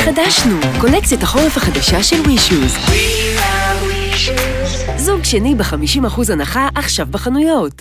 התחדשנו, קולקציית החורף החדשה של וישוז. זוג שני ב-50% הנחה עכשיו בחנויות.